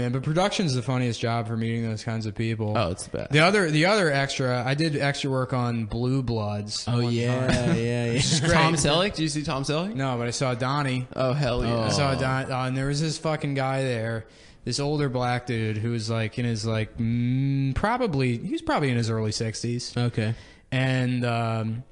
man, but production's the funniest job for meeting those kinds of people. Oh, it's the best. The other, the other extra, I did extra work on Blue Bloods. Oh yeah, time. yeah, yeah. Tom Selleck? Did you see Tom Selleck? No, but I saw Donnie. Oh hell yeah. I saw Don, uh, and there was this fucking guy there, this older black dude who was like in his like mm, probably he was probably in his early sixties, Okay. and um,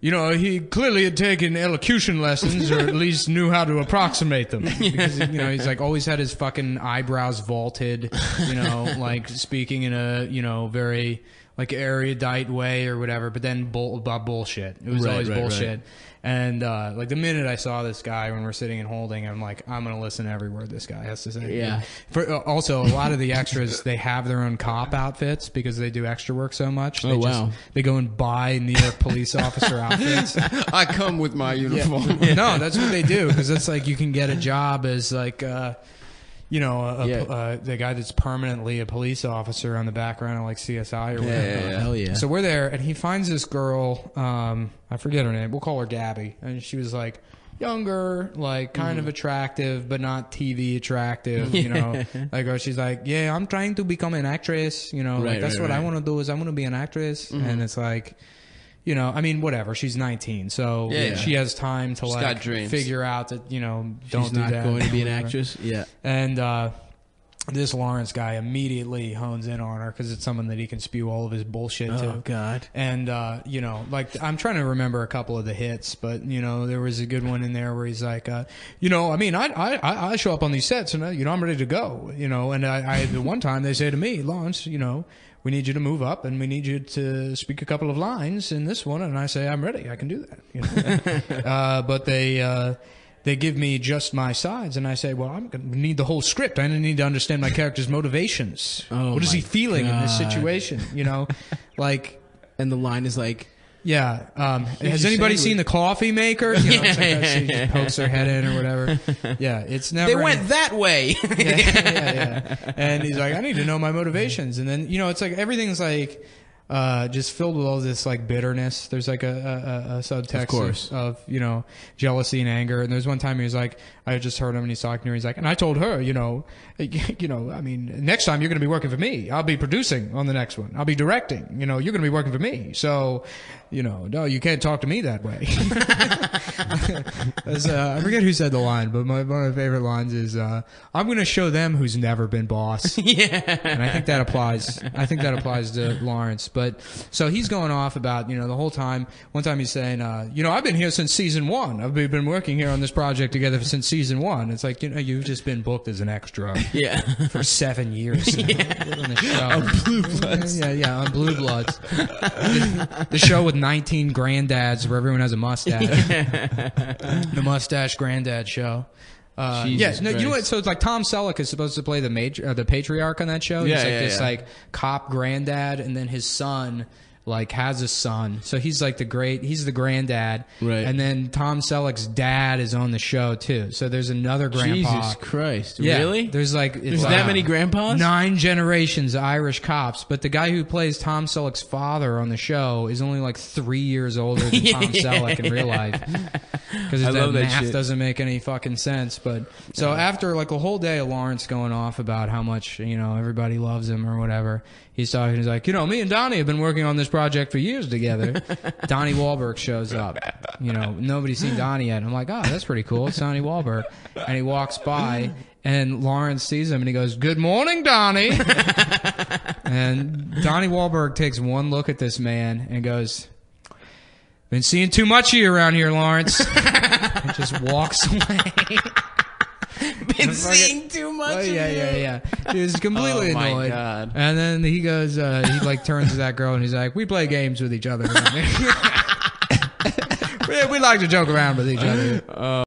you know he clearly had taken elocution lessons or at least knew how to approximate them. Because you know he's like always had his fucking eyebrows vaulted, you know, like speaking in a you know very like erudite way or whatever, but then bull, about bullshit. It was Right, always right, bullshit. And uh, like the minute I saw this guy when we're sitting and holding, I'm like, I'm gonna listen to every word this guy has to say. Yeah. For, uh, also, a lot of the extras they have their own cop outfits because they do extra work so much. They Oh, wow. They go and buy New York police officer outfits. I come with my uniform. no, that's what they do because it's like you can get a job as like. Uh, you know, a, a- Yeah. uh, the guy that's permanently a police officer on the background of like CSI or whatever. Yeah, yeah, yeah. Hell yeah. So we're there, and he finds this girl. Um, I forget her name. We'll call her Gabby, and she was like younger, like kind Mm-hmm. of attractive, but not TV attractive. You know, like or she's like, yeah, I'm trying to become an actress. You know, like that's right, what I right. Mm-hmm. want to do is I want to be an actress, and it's like. You know, I mean, whatever. She's 19, so Yeah, yeah. she has time to She's like figure out that you know don't She's do not that. going to be an actress. Yeah. And uh, this Lawrence guy immediately hones in on her because it's someone that he can spew all of his bullshit Oh to. God. And uh, you know, like I'm trying to remember a couple of the hits, but you know, there was a good one in there where he's like, uh, you know, I mean, I, I I I show up on these sets and uh, you know I'm ready to go, you know. And I, I the one time they say to me, Lawrence, you know, we need you to move up and we need you to speak a couple of lines in this one, and I say I'm ready, I can do that. You know? uh, but they. Uh, they give me just my sides, and I say, "Well, I'm gonna need the whole script. I need to understand my character's motivations. Oh what is he feeling in this situation? You know, like And the line is like, yeah. Um, has anybody seen the coffee maker? You know, it's like that, she just pokes her head in or whatever. Yeah, it's never. they went that way. yeah, yeah, yeah. And he's like, I need to know my motivations. And then you know, it's like everything's like. Uh, just filled with all this like bitterness. There's like a, a, a subtext Of course. of, you know jealousy and anger. And there's one time he was like, I just heard him and he's talking to her. He's like, and I told her, you know, you know, I mean, next time you're going to be working for me. I'll be producing on the next one. I'll be directing. You know, you're going to be working for me. So, you know, no, you can't talk to me that way. As, uh, I forget who said the line, but my, one of my favorite lines is, uh, "I'm going to show them who's never been boss." yeah. and I think that applies. I think that applies to Lawrence. But so he's going off about you know the whole time. One time he's saying, uh, you know, I've been here since season one. I've been working here on this project together since season one. It's like you know you've just been booked as an extra Yeah. for seven years now on the show. On Blue Bloods. Yeah, yeah, on Blue Bloods. the, the show with 19 granddads where everyone has a mustache. the mustache granddad show. Uh, yeah, no, you know what? So it's like Tom Selleck is supposed to play the major, uh, the patriarch on that show. He's Yeah, like yeah, this yeah. like cop granddad, and then his son like has a son. So he's like the great. He's the granddad, Right. And then Tom Selleck's dad is on the show too. So there's another grandpa. Jesus Christ. Yeah, Really? There's like There's like that many grandpas? Nine generations of Irish cops, but the guy who plays Tom Selleck's father on the show is only like three years older than Tom Selleck in real life. Because that that math shit. doesn't make any fucking sense. But so after like a whole day of Lawrence going off about how much you know everybody loves him or whatever, he's talking. He's like, you know, me and Donnie have been working on this project for years together. Donnie Wahlberg shows up. You know, nobody's seen Donnie yet. I'm like, oh, that's pretty cool. It's Donnie Wahlberg, and he walks by. And Lawrence sees him and he goes, "Good morning, Donnie." and Donnie Wahlberg takes one look at this man and goes, "Been seeing too much of you around here, Lawrence." and just walks away. Been seeing too much. Oh, of yeah, you. yeah, yeah. He was completely Oh, my annoyed. God. And then he goes, uh, he like turns to that girl and he's like, "We play games with each other." we, we like to joke around with each other.